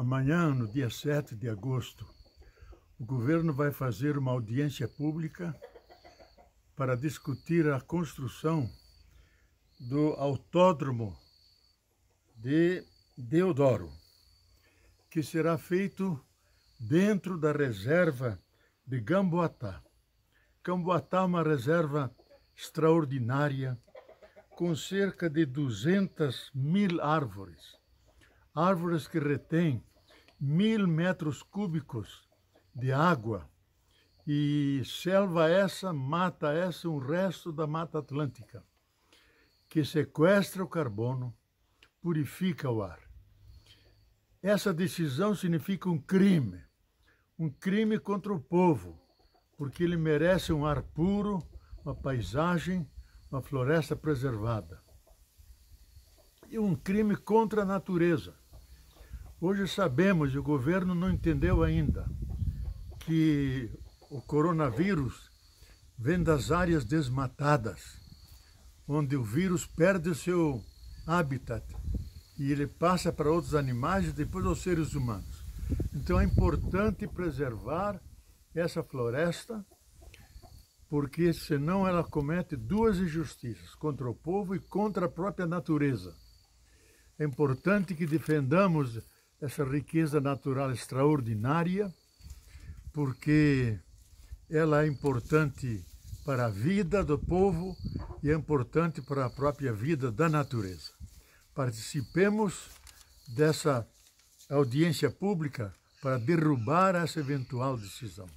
Amanhã, no dia 7 de agosto, o governo vai fazer uma audiência pública para discutir a construção do autódromo de Deodoro, que será feito dentro da reserva de Gamboatá. Gamboatá é uma reserva extraordinária, com cerca de 200 mil árvores. Árvores que retêm mil metros cúbicos de água e selva essa, mata essa, um resto da Mata Atlântica, que sequestra o carbono, purifica o ar. Essa decisão significa um crime, um crime contra o povo, porque ele merece um ar puro, uma paisagem, uma floresta preservada. E um crime contra a natureza. Hoje sabemos, e o governo não entendeu ainda, que o coronavírus vem das áreas desmatadas, onde o vírus perde o seu habitat e ele passa para outros animais e depois aos seres humanos. Então é importante preservar essa floresta, porque senão ela comete duas injustiças, contra o povo e contra a própria natureza. É importante que defendamos essa riqueza natural extraordinária, porque ela é importante para a vida do povo e é importante para a própria vida da natureza. Participemos dessa audiência pública para derrubar essa eventual decisão.